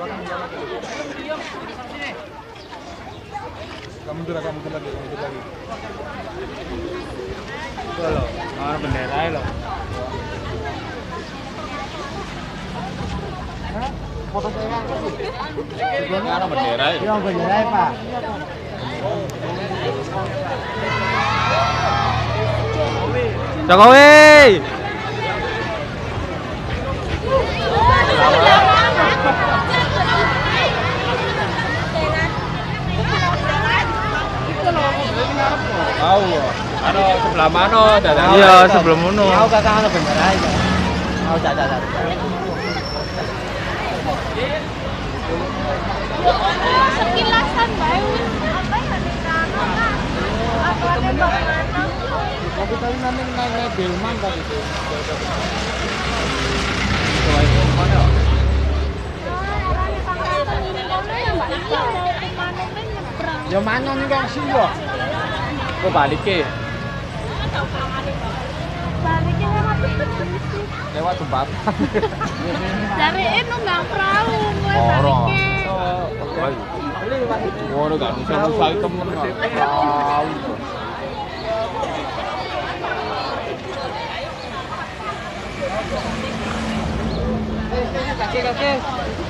Kamu tuh kamu tuh lagi, kamu mundur lagi. Itu loh, mana bendera loh. Mana bendera ya? Iya, bendera Pak. Jokowi. Tahu. Ano sebelah mana dadah? Iya, sebelum mono. Aku kakak ana bendera iki. Mau cacat cacat. sekilasan bae apa ya di sana kan aku ada banget Tapi tadi nanti naik Delman tadi tuh. Ya mana nih kan sih? Kok baliknya ya? Lewat tempat jembatan. Dari itu nggak perahu, gak bisa. Kakek, kakek.